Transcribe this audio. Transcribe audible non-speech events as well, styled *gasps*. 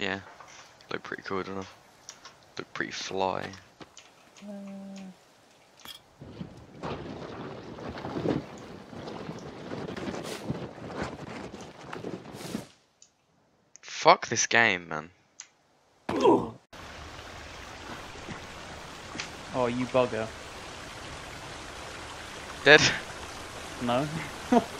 Yeah. Look pretty cool, don't it? Look pretty fly. Fuck this game, man. *gasps* Oh, you bugger. Dead. No? *laughs*